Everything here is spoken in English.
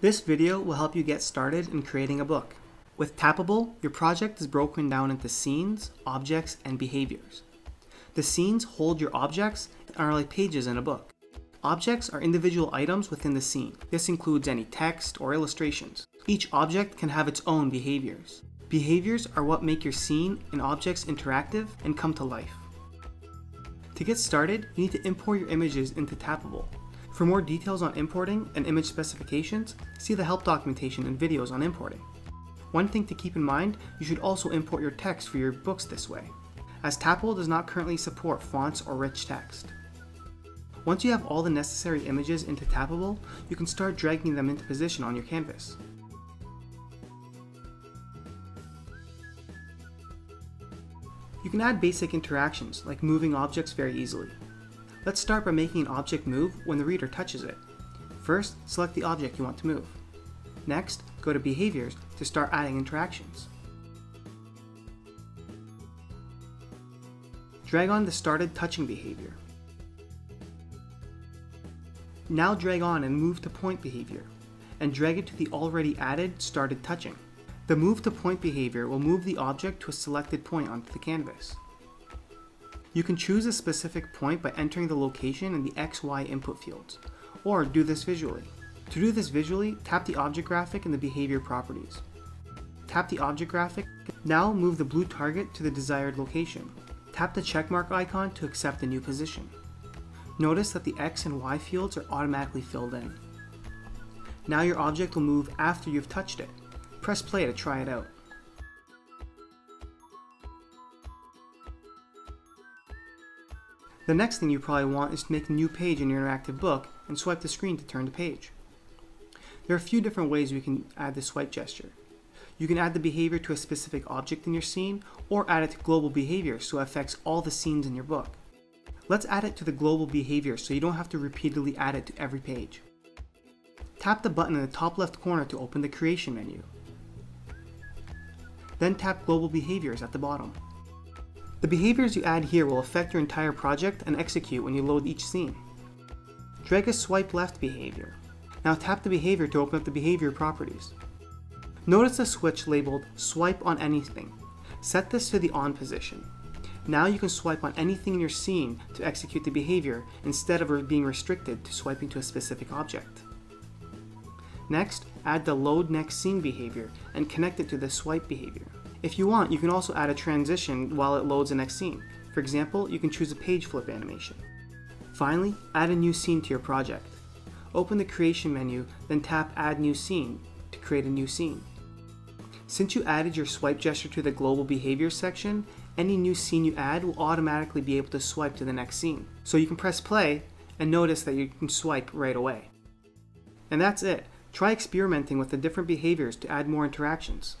This video will help you get started in creating a book. With Tappabl, your project is broken down into scenes, objects, and behaviors. The scenes hold your objects and are like pages in a book. Objects are individual items within the scene. This includes any text or illustrations. Each object can have its own behaviors. Behaviors are what make your scene and objects interactive and come to life. To get started, you need to import your images into Tappabl. For more details on importing and image specifications, see the help documentation and videos on importing. One thing to keep in mind, you should also import your text for your books this way, as Tappabl does not currently support fonts or rich text. Once you have all the necessary images into Tappabl, you can start dragging them into position on your canvas. You can add basic interactions, like moving objects very easily. Let's start by making an object move when the reader touches it. First, select the object you want to move. Next, go to Behaviors to start adding interactions. Drag on the started touching behavior. Now drag on and move to point behavior, and drag it to the already added started touching. The move to point behavior will move the object to a selected point onto the canvas. You can choose a specific point by entering the location in the XY input fields, or do this visually. To do this visually, tap the object graphic in the behavior properties. Tap the object graphic. Now move the blue target to the desired location. Tap the checkmark icon to accept the new position. Notice that the X and Y fields are automatically filled in. Now your object will move after you've touched it. Press play to try it out. The next thing you probably want is to make a new page in your interactive book and swipe the screen to turn the page. There are a few different ways we can add the swipe gesture. You can add the behavior to a specific object in your scene, or add it to global behavior so it affects all the scenes in your book. Let's add it to the global behavior so you don't have to repeatedly add it to every page. Tap the button in the top left corner to open the creation menu. Then tap global behaviors at the bottom. The behaviors you add here will affect your entire project and execute when you load each scene. Drag a swipe left behavior. Now tap the behavior to open up the behavior properties. Notice the switch labeled swipe on anything. Set this to the on position. Now you can swipe on anything in your scene to execute the behavior instead of being restricted to swiping to a specific object. Next, add the load next scene behavior and connect it to the swipe behavior. If you want, you can also add a transition while it loads the next scene. For example, you can choose a page flip animation. Finally, add a new scene to your project. Open the creation menu, then tap add new scene to create a new scene. Since you added your swipe gesture to the global behavior section, any new scene you add will automatically be able to swipe to the next scene. So you can press play and notice that you can swipe right away. And that's it. Try experimenting with the different behaviors to add more interactions.